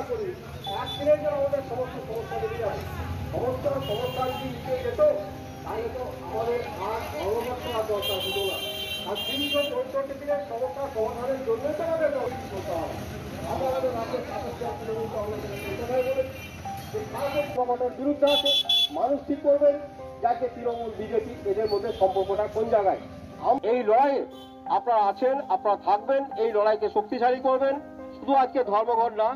না করি যেন আমাদের সমস্ত সমস্যা সমস্ত যেত তাহলে তো আমাদের আর দরকার হতো না। আর চৌষট্টি দিনের সমস্যা সমাধানের তো আমাদের করতে হবে। আমাদের রাজ্যের বিরুদ্ধে আছে, মানুষ ঠিক করবেন যাকে তৃণমূল, বিজেপি এদের মধ্যে সম্পর্কটা কোন জায়গায়? এই লড়াইয়ে আপনারা আছেন, আপনারা থাকবেন, এই লড়াইকে শক্তিশালী করবেন। শুধু আজকে ধর্মঘট না।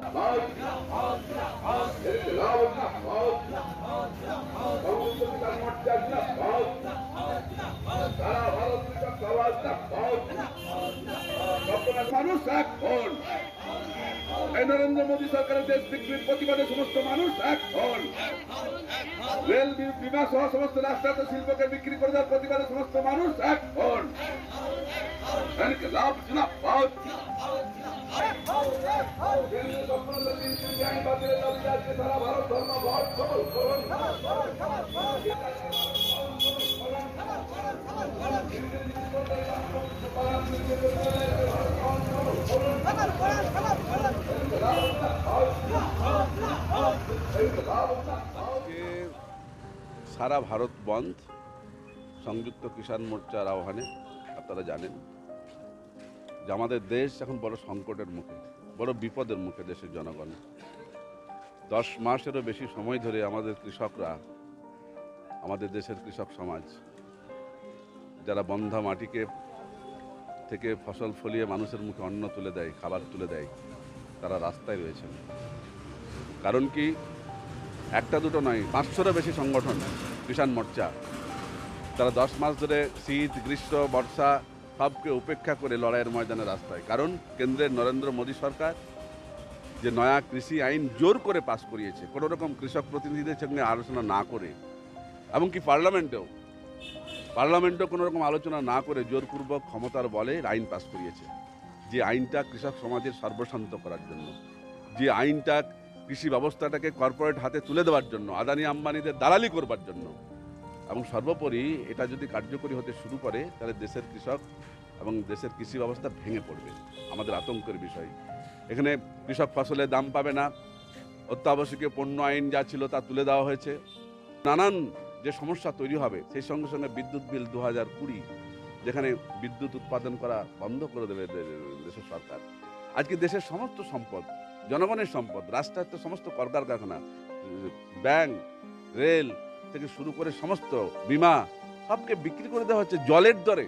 মানুষ এখন এই নরেন্দ্র মোদী সরকারের দেশ বিক্রির প্রতিবাদে সমস্ত মানুষ এখন রেল বিমা সহ সমস্ত রাষ্ট্রায়ত্ত শিল্পকে বিক্রি করে দেওয়ার প্রতিবাদে সমস্ত মানুষ এখন লাভ লাভ পাও সারা ভারত বন্ধ সংযুক্ত কিষাণ মোর্চার আহ্বানে আপনারা জানেন। যে আমাদের দেশ এখন বড় সংকটের মুখে, বড় বিপদের মুখে দেশের জনগণ। দশ মাসেরও বেশি সময় ধরে আমাদের কৃষকরা, আমাদের দেশের কৃষক সমাজ, যারা বন্ধা মাটিকে থেকে ফসল ফলিয়ে মানুষের মুখে অন্ন তুলে দেয়, খাবার তুলে দেয়, তারা রাস্তায় রয়েছেন। কারণ কি? একটা দুটো নয়, পাঁচশোরও বেশি সংগঠন, কিষাণ মোর্চা তারা দশ মাস ধরে শীত, গ্রীষ্ম, বর্ষা সবকে উপেক্ষা করে লড়াইয়ের ময়দানে রাস্তায়। কারণ কেন্দ্রের নরেন্দ্র মোদী সরকার যে নয়া কৃষি আইন জোর করে পাশ করিয়েছে, কোনো রকম কৃষক প্রতিনিধিদের সঙ্গে আলোচনা না করে, এমনকি পার্লামেন্টেও পার্লামেন্টেও কোনো রকম আলোচনা না করে জোরপূর্বক ক্ষমতার বলে আইন পাশ করিয়েছে। যে আইনটা কৃষক সমাজের সর্বশান্ত করার জন্য, যে আইনটা কৃষি ব্যবস্থাটাকে কর্পোরেট হাতে তুলে দেওয়ার জন্য, আদানি আম্বানিদের দালালি করবার জন্য এবং সর্বোপরি এটা যদি কার্যকরী হতে শুরু করে, তাহলে দেশের কৃষক এবং দেশের কৃষি ব্যবস্থা ভেঙে পড়বে। আমাদের আতঙ্কের বিষয়। এখানে কৃষক ফসলের দাম পাবে না। অত্যাবশ্যকীয় পণ্য আইন যা ছিল তা তুলে দেওয়া হয়েছে। নানান যে সমস্যা তৈরি হবে, সেই সঙ্গে সঙ্গে বিদ্যুৎ বিল দু হাজার কুড়ি, যেখানে বিদ্যুৎ উৎপাদন করা বন্ধ করে দেবে দেশের সরকার। আজকে দেশের সমস্ত সম্পদ, জনগণের সম্পদ, রাষ্ট্রায়ত্ত সমস্ত কলকার কারখানা ব্যাংক, রেল থেকে শুরু করে সমস্ত বিমা সবকে বিক্রি করে দেওয়া হচ্ছে জলের দরে।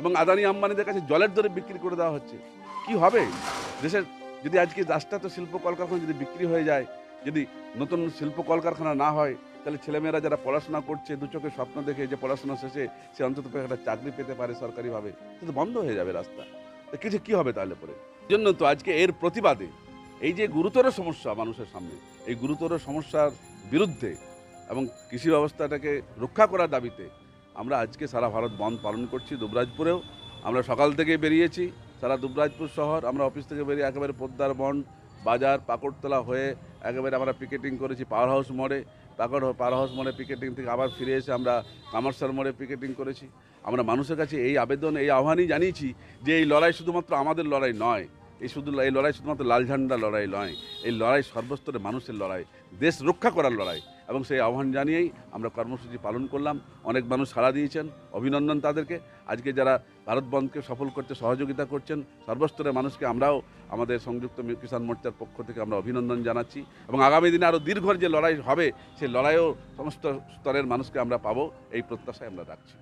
এবং আদানি আম্বানিদের কাছে জলের দরে বিক্রি করে দেওয়া হচ্ছে। কি হবে? দেশের যদি আজকে রাষ্ট্রায়ত্ত শিল্প কলকারখানা যদি বিক্রি হয়ে যায়, যদি নতুন শিল্প কলকারখানা না হয়, তাহলে ছেলেমেয়েরা যারা পড়াশোনা করছে, দু চোখে স্বপ্ন দেখে যে পড়াশোনা শেষে সে অন্তত একটা চাকরি পেতে পারে সরকারিভাবে, সে তো বন্ধ হয়ে যাবে রাস্তা। কিছু কি হবে তাহলে পরে? জন্য তো আজকে এর প্রতিবাদে এই যে গুরুতর সমস্যা মানুষের সামনে, এই গুরুতর সমস্যার বিরুদ্ধে এবং কৃষি ব্যবস্থাটাকে রক্ষা করার দাবিতে আমরা আজকে সারা ভারত বন্ধ পালন করছি দুবরাজপুরেও। আমরা সকাল থেকে বেরিয়েছি, সারা দুবরাজপুর শহর। আমরা অফিস থেকে বেরিয়ে একেবারে পোদ্দার বন, বাজার, পাকড়তলা হয়ে একেবারে আমরা পিকেটিং করেছি পাওয়ার হাউস মোড়ে। পাকড়, পাওয়ার হাউস মোড়ে পিকেটিং থেকে আবার ফিরে এসে আমরা কামারসার মোড়ে পিকেটিং করেছি। আমরা মানুষের কাছে এই আবেদন, এই আহ্বানই জানিয়েছি যে এই লড়াই শুধুমাত্র আমাদের লড়াই নয় এই শুধু এই লড়াই শুধুমাত্র লাল ঝান্ডা লড়াই নয়, এই লড়াই সর্বস্তরে মানুষের লড়াই, দেশ রক্ষা করার লড়াই। এবং সেই আহ্বান জানিয়েই আমরা কর্মসূচি পালন করলাম। অনেক মানুষ সাড়া দিয়েছেন, অভিনন্দন তাদেরকে। আজকে যারা ভারত বন্ধকে সফল করতে সহযোগিতা করছেন সর্বস্তরের মানুষকে আমরাও আমাদের সংযুক্ত কিষাণ মোর্চার পক্ষ থেকে আমরা অভিনন্দন জানাচ্ছি। এবং আগামী দিনে আরও দীর্ঘ যে লড়াই হবে সেই লড়াইও সমস্ত স্তরের মানুষকে আমরা পাবো, এই প্রত্যাশায় আমরা রাখছি।